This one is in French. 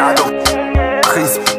Shadow, Crisp.